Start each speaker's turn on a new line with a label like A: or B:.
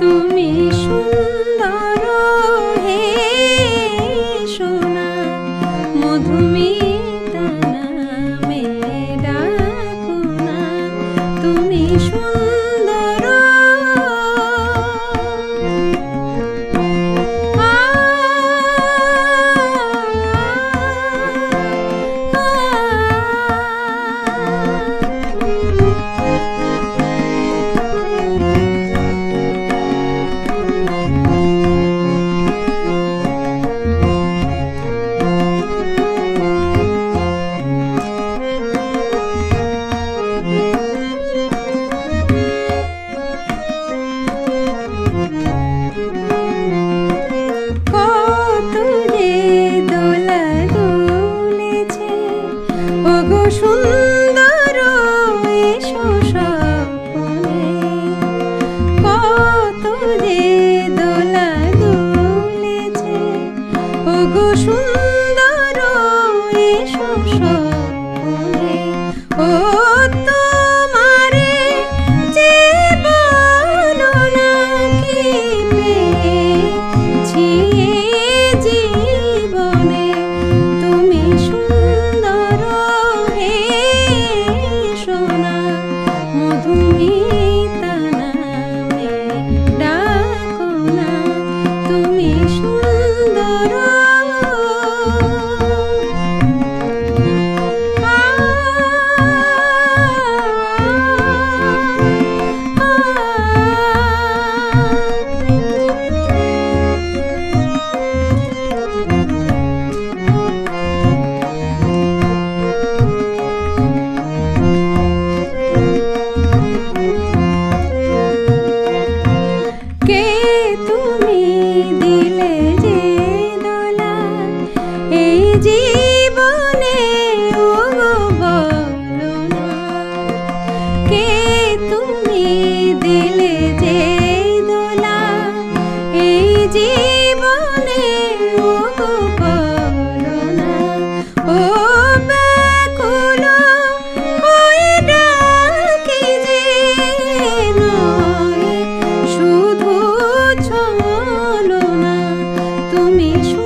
A: তুমি সুন্দর সকলে ও তোমারে যে বলো নাকি পেয়েছি mesmo.